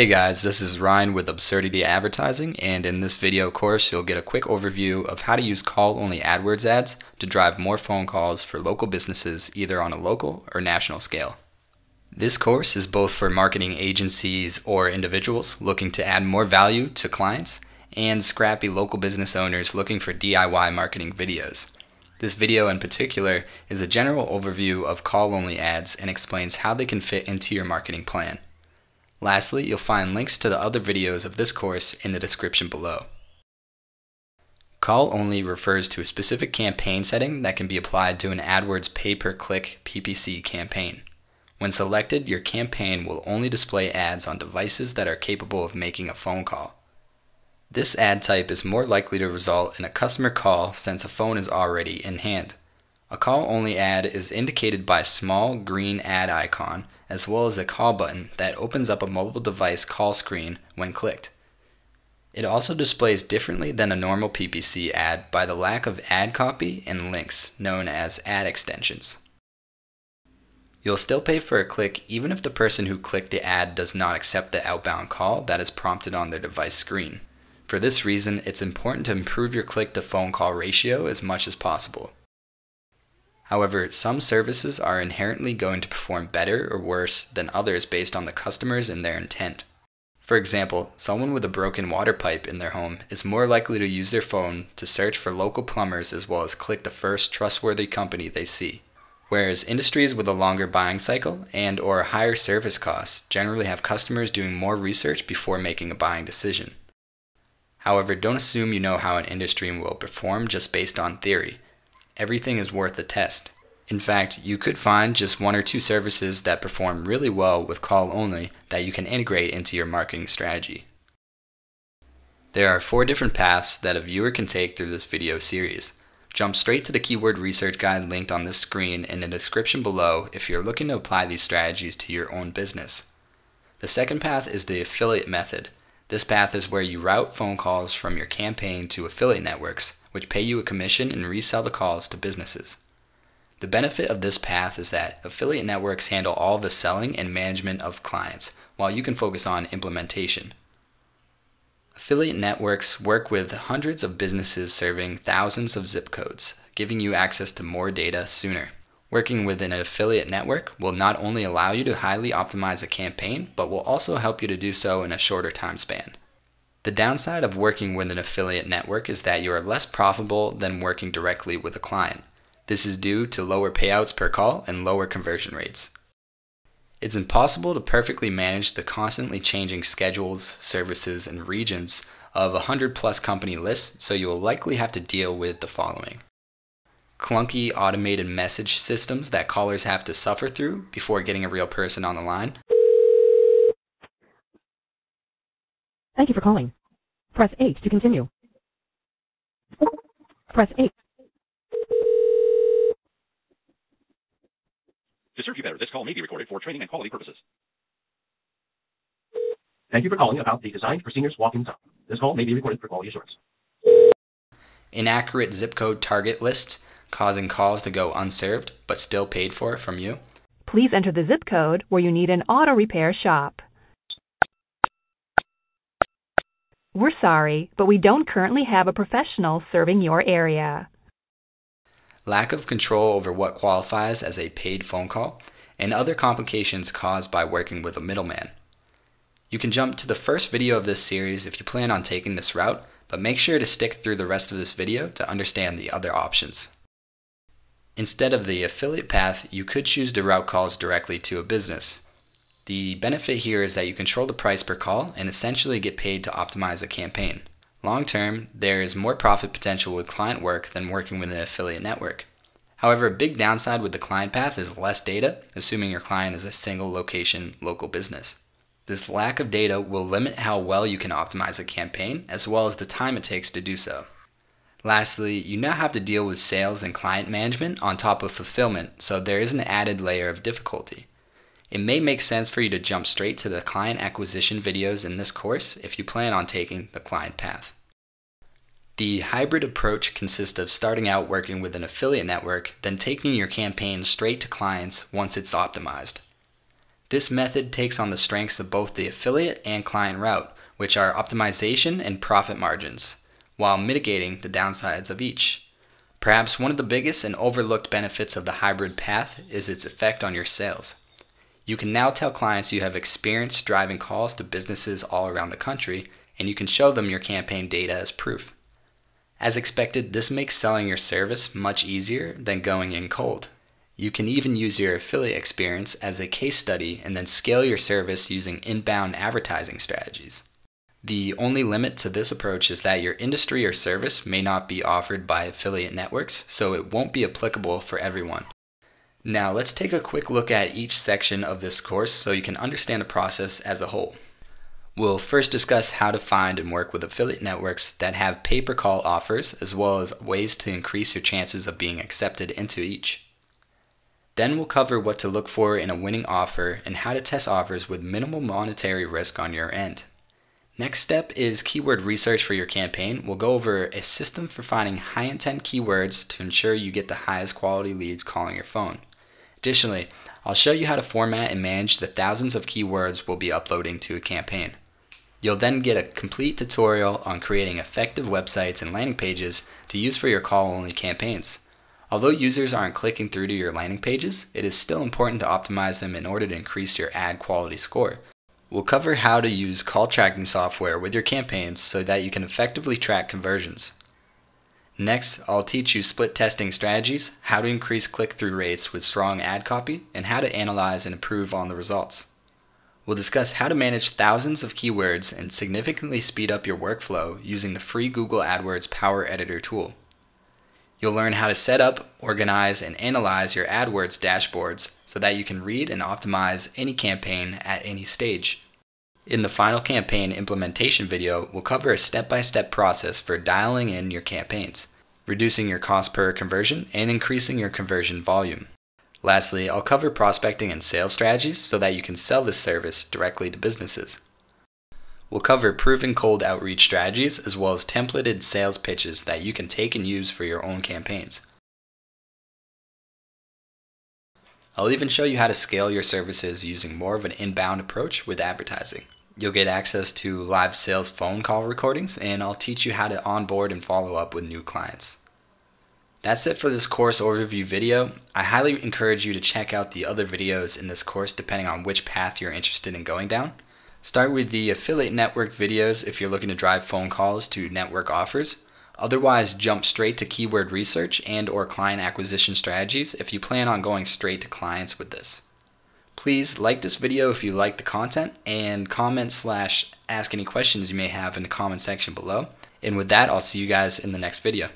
Hey guys, this is Ryan with Absurdity Advertising, and in this video course, you'll get a quick overview of how to use call-only AdWords ads to drive more phone calls for local businesses either on a local or national scale. This course is both for marketing agencies or individuals looking to add more value to clients and scrappy local business owners looking for DIY marketing videos. This video in particular is a general overview of call-only ads and explains how they can fit into your marketing plan. Lastly, you'll find links to the other videos of this course in the description below. Call only refers to a specific campaign setting that can be applied to an AdWords pay-per-click PPC campaign. When selected, your campaign will only display ads on devices that are capable of making a phone call. This ad type is more likely to result in a customer call since a phone is already in hand. A call-only ad is indicated by a small green ad icon as well as a call button that opens up a mobile device call screen when clicked. It also displays differently than a normal PPC ad by the lack of ad copy and links, known as ad extensions. You'll still pay for a click even if the person who clicked the ad does not accept the outbound call that is prompted on their device screen. For this reason, it's important to improve your click to phone call ratio as much as possible. However, some services are inherently going to perform better or worse than others based on the customers and their intent. For example, someone with a broken water pipe in their home is more likely to use their phone to search for local plumbers as well as click the first trustworthy company they see. Whereas industries with a longer buying cycle and or higher service costs generally have customers doing more research before making a buying decision. However, don't assume you know how an industry will perform just based on theory everything is worth a test. In fact, you could find just one or two services that perform really well with call only that you can integrate into your marketing strategy. There are four different paths that a viewer can take through this video series. Jump straight to the keyword research guide linked on this screen in the description below if you're looking to apply these strategies to your own business. The second path is the affiliate method. This path is where you route phone calls from your campaign to affiliate networks which pay you a commission and resell the calls to businesses. The benefit of this path is that affiliate networks handle all the selling and management of clients, while you can focus on implementation. Affiliate networks work with hundreds of businesses serving thousands of zip codes, giving you access to more data sooner. Working with an affiliate network will not only allow you to highly optimize a campaign, but will also help you to do so in a shorter time span. The downside of working with an affiliate network is that you are less profitable than working directly with a client. This is due to lower payouts per call and lower conversion rates. It's impossible to perfectly manage the constantly changing schedules, services, and regions of 100 plus company lists, so you will likely have to deal with the following. Clunky automated message systems that callers have to suffer through before getting a real person on the line. Thank you for calling. Press 8 to continue. Press 8. To serve you better, this call may be recorded for training and quality purposes. Thank you for calling about the Designed for Seniors Walk-in Zone. This call may be recorded for quality assurance. Inaccurate zip code target lists causing calls to go unserved but still paid for from you. Please enter the zip code where you need an auto repair shop. We're sorry, but we don't currently have a professional serving your area. Lack of control over what qualifies as a paid phone call, and other complications caused by working with a middleman. You can jump to the first video of this series if you plan on taking this route, but make sure to stick through the rest of this video to understand the other options. Instead of the affiliate path, you could choose to route calls directly to a business. The benefit here is that you control the price per call and essentially get paid to optimize a campaign. Long term, there is more profit potential with client work than working with an affiliate network. However, a big downside with the client path is less data, assuming your client is a single location local business. This lack of data will limit how well you can optimize a campaign, as well as the time it takes to do so. Lastly, you now have to deal with sales and client management on top of fulfillment, so there is an added layer of difficulty. It may make sense for you to jump straight to the client acquisition videos in this course if you plan on taking the client path. The hybrid approach consists of starting out working with an affiliate network, then taking your campaign straight to clients once it's optimized. This method takes on the strengths of both the affiliate and client route, which are optimization and profit margins, while mitigating the downsides of each. Perhaps one of the biggest and overlooked benefits of the hybrid path is its effect on your sales. You can now tell clients you have experience driving calls to businesses all around the country, and you can show them your campaign data as proof. As expected, this makes selling your service much easier than going in cold. You can even use your affiliate experience as a case study and then scale your service using inbound advertising strategies. The only limit to this approach is that your industry or service may not be offered by affiliate networks, so it won't be applicable for everyone. Now, let's take a quick look at each section of this course so you can understand the process as a whole. We'll first discuss how to find and work with affiliate networks that have pay per call offers, as well as ways to increase your chances of being accepted into each. Then we'll cover what to look for in a winning offer and how to test offers with minimal monetary risk on your end. Next step is keyword research for your campaign. We'll go over a system for finding high intent keywords to ensure you get the highest quality leads calling your phone. Additionally, I'll show you how to format and manage the thousands of keywords we'll be uploading to a campaign. You'll then get a complete tutorial on creating effective websites and landing pages to use for your call only campaigns. Although users aren't clicking through to your landing pages, it is still important to optimize them in order to increase your ad quality score. We'll cover how to use call tracking software with your campaigns so that you can effectively track conversions. Next, I'll teach you split testing strategies, how to increase click through rates with strong ad copy, and how to analyze and improve on the results. We'll discuss how to manage thousands of keywords and significantly speed up your workflow using the free Google AdWords Power Editor tool. You'll learn how to set up, organize, and analyze your AdWords dashboards so that you can read and optimize any campaign at any stage. In the final campaign implementation video, we'll cover a step-by-step process for dialing in your campaigns, reducing your cost per conversion, and increasing your conversion volume. Lastly, I'll cover prospecting and sales strategies so that you can sell this service directly to businesses. We'll cover proven cold outreach strategies as well as templated sales pitches that you can take and use for your own campaigns. I'll even show you how to scale your services using more of an inbound approach with advertising. You'll get access to live sales phone call recordings, and I'll teach you how to onboard and follow up with new clients. That's it for this course overview video. I highly encourage you to check out the other videos in this course depending on which path you're interested in going down. Start with the affiliate network videos if you're looking to drive phone calls to network offers. Otherwise, jump straight to keyword research and or client acquisition strategies if you plan on going straight to clients with this. Please like this video if you like the content and comment slash ask any questions you may have in the comment section below. And with that, I'll see you guys in the next video.